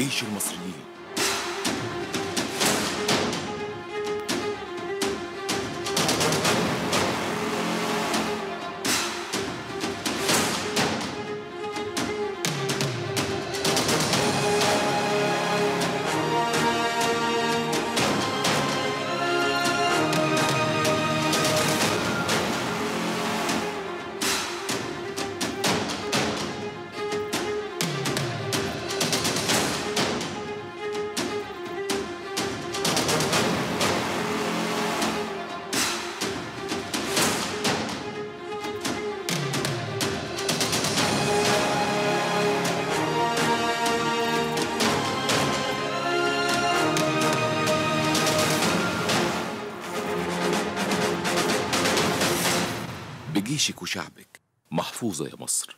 جيش المصريين. بجيشك وشعبك. محفوظة يا مصر.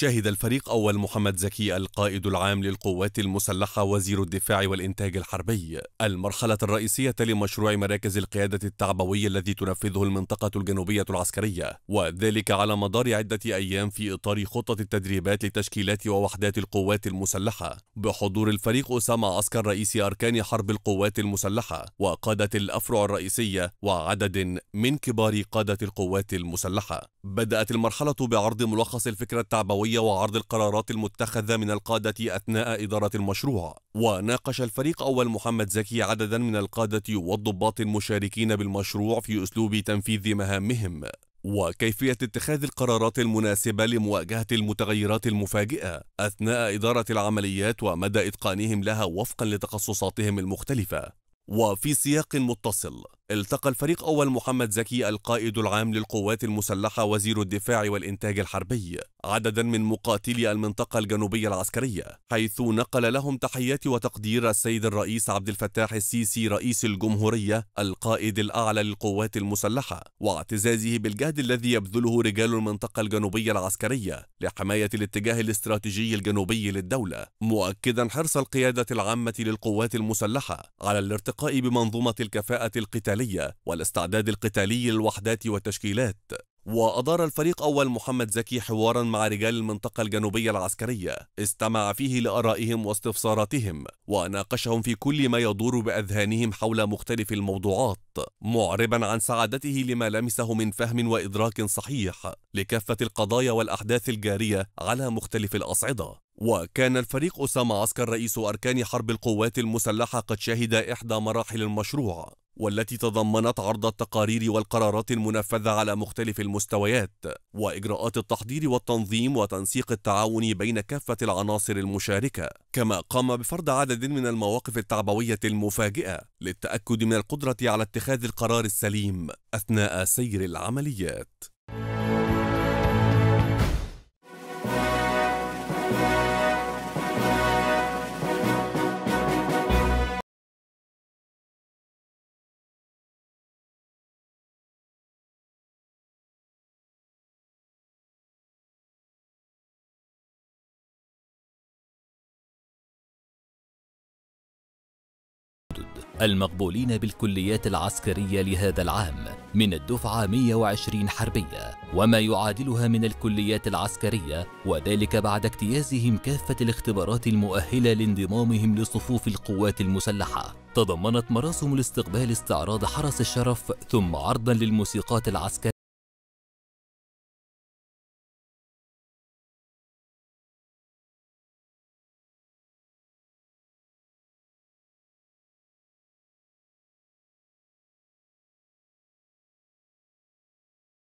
شهد الفريق أول محمد زكي القائد العام للقوات المسلحة وزير الدفاع والإنتاج الحربي. المرحلة الرئيسية لمشروع مراكز القيادة التعبوي الذي تنفذه المنطقة الجنوبية العسكرية وذلك على مدار عدة أيام في إطار خطة التدريبات لتشكيلات ووحدات القوات المسلحة. بحضور الفريق أسامة عسكر رئيس أركان حرب القوات المسلحة وقادة الأفرع الرئيسية وعدد من كبار قادة القوات المسلحة. بدأت المرحلة بعرض ملخص الفكرة التعبوية وعرض القرارات المتخذة من القادة أثناء إدارة المشروع. وناقش الفريق أول محمد زكي عددا من القادة والضباط المشاركين بالمشروع في أسلوب تنفيذ مهامهم. وكيفية اتخاذ القرارات المناسبة لمواجهة المتغيرات المفاجئة أثناء إدارة العمليات ومدى إتقانهم لها وفقا لتخصصاتهم المختلفة. وفي سياق متصل التقى الفريق أول محمد زكي القائد العام للقوات المسلحة وزير الدفاع والإنتاج الحربي عددا من مقاتلي المنطقة الجنوبية العسكرية حيث نقل لهم تحيات وتقدير السيد الرئيس عبد الفتاح السيسي رئيس الجمهورية القائد الأعلى للقوات المسلحة واعتزازه بالجهد الذي يبذله رجال المنطقة الجنوبية العسكرية لحماية الاتجاه الاستراتيجي الجنوبي للدولة مؤكدا حرص القيادة العامة للقوات المسلحة على الارتقاء بمنظومة الكفاءة القتالية والاستعداد القتالي للوحدات والتشكيلات. وأدار الفريق أول محمد زكي حوارا مع رجال المنطقة الجنوبية العسكرية. استمع فيه لآرائهم واستفساراتهم وناقشهم في كل ما يدور بأذهانهم حول مختلف الموضوعات معربا عن سعادته لما لمسه من فهم وإدراك صحيح لكافة القضايا والأحداث الجارية على مختلف الأصعدة. وكان الفريق أسامة عسكر رئيس أركان حرب القوات المسلحة قد شهد إحدى مراحل المشروع. والتي تضمنت عرض التقارير والقرارات المنفذة على مختلف المستويات وإجراءات التحضير والتنظيم وتنسيق التعاون بين كافة العناصر المشاركة. كما قام بفرض عدد من المواقف التعبوية المفاجئة للتأكد من القدرة على اتخاذ القرار السليم أثناء سير العمليات. المقبولين بالكليات العسكرية لهذا العام من الدفعة 120 حربية وما يعادلها من الكليات العسكرية وذلك بعد اجتيازهم كافة الاختبارات المؤهلة لانضمامهم لصفوف القوات المسلحة. تضمنت مراسم الاستقبال استعراض حرس الشرف ثم عرضا للموسيقات العسكرية.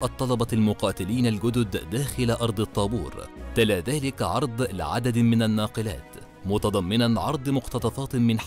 الطلبة المقاتلين الجدد داخل أرض الطابور تلا ذلك عرض لعدد من الناقلات متضمنا عرض مقتطفات من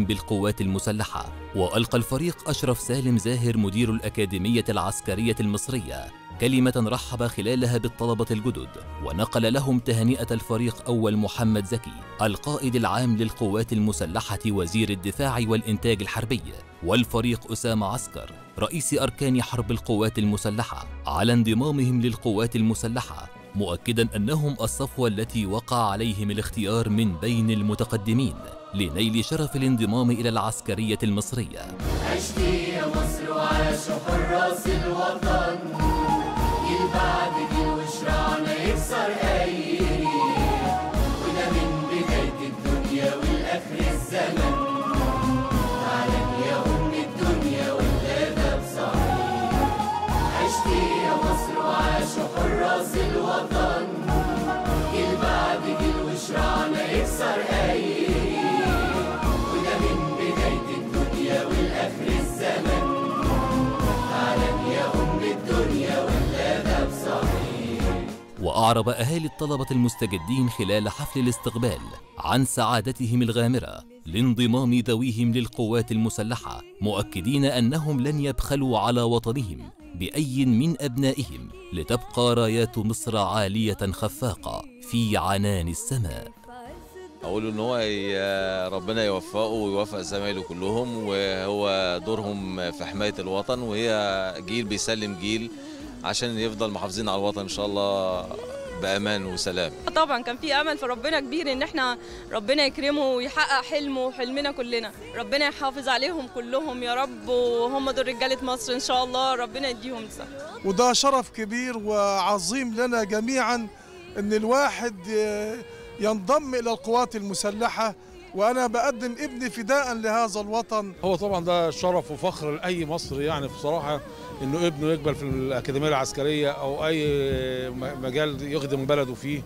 انضمامهم بالقوات المسلحة وألقى الفريق أشرف سالم زاهر مدير الأكاديمية العسكرية المصرية كلمة رحب خلالها بالطلبة الجدد ونقل لهم تهنئة الفريق أول محمد زكي القائد العام للقوات المسلحة وزير الدفاع والإنتاج الحربي والفريق أسامة عسكر رئيس أركان حرب القوات المسلحة على انضمامهم للقوات المسلحة مؤكدا أنهم الصفوة التي وقع عليهم الاختيار من بين المتقدمين. لنيل شرف الانضمام إلى العسكرية المصرية. عشتي يا مصر وعاشوا حراس الوطن جيل بعد جيل وشرعنا يكسر اي وأعرب أهالي الطلبة المستجدين خلال حفل الاستقبال عن سعادتهم الغامرة لانضمام ذويهم للقوات المسلحة مؤكدين أنهم لن يبخلوا على وطنهم بأي من أبنائهم لتبقى رايات مصر عالية خفاقة في عنان السماء. أقول إن هو ربنا يوفقه ويوفق زمايله كلهم وهو دورهم في حماية الوطن وهي جيل بيسلم جيل عشان يفضل محافظين على الوطن إن شاء الله بأمان وسلام. طبعا كان في امل في ربنا كبير إن إحنا ربنا يكرمه ويحقق حلمه وحلمنا كلنا. ربنا يحافظ عليهم كلهم يا رب وهم دول رجالة مصر إن شاء الله. ربنا يديهم الصحة. وده شرف كبير وعظيم لنا جميعا إن الواحد ينضم إلى القوات المسلحة وأنا بقدم ابني فداء لهذا الوطن. هو طبعا ده شرف وفخر لأي مصري يعني بصراحة إنه ابنه يقبل في الأكاديمية العسكرية أو أي مجال يخدم بلده فيه.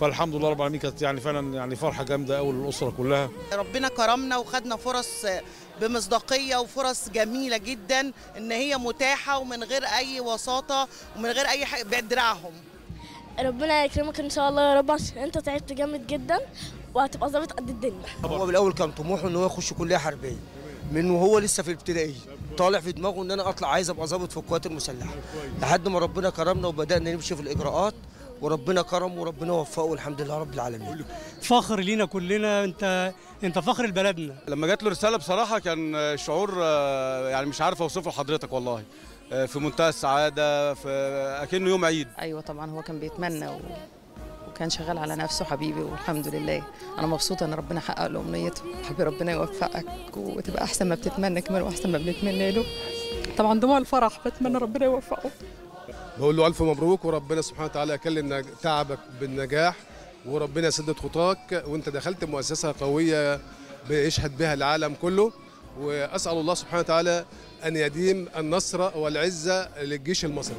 فالحمد لله رب العالمين كانت يعني فعلا يعني فرحة جامدة قوي للأسرة كلها. ربنا كرمنا وخدنا فرص بمصداقية وفرص جميلة جدا إن هي متاحة ومن غير أي وساطة ومن غير أي حاجة بدراعهم ربنا يكرمك إن شاء الله يا رب عشان أنت تعبت جامد جدا وهتبقى ظابط قد الدنيا. هو بالاول كان طموحه إن هو يخش كلية حربية من وهو لسه في الابتدائيه طالع في دماغه إن أنا أطلع عايز أبقى ظابط في القوات المسلحة لحد ما ربنا كرمنا وبدأنا نمشي في الإجراءات وربنا كرم وربنا وفقه والحمد لله رب العالمين. فخر لينا كلنا أنت أنت فخر لبلدنا. لما جات له رسالة بصراحة كان شعور آه، يعني مش عارف أوصفه لحضرتك والله. في منتهى السعادة في أكنه يوم عيد. أيوه طبعا هو كان بيتمنى و... وكان شغال على نفسه حبيبي والحمد لله. أنا مبسوطة إن ربنا حقق له أمنيته. حبيبي ربنا يوفقك وتبقى أحسن ما بتتمنى كمان وأحسن ما بنتمنى له. طبعا دموع الفرح بتمنى ربنا يوفقه. بقول له ألف مبروك وربنا سبحانه وتعالى يكلم تعبك بالنجاح وربنا يسدد خطاك وأنت دخلت مؤسسة قوية بيشهد بها العالم كله. وأسأل الله سبحانه وتعالى أن يديم النصر والعزة للجيش المصري.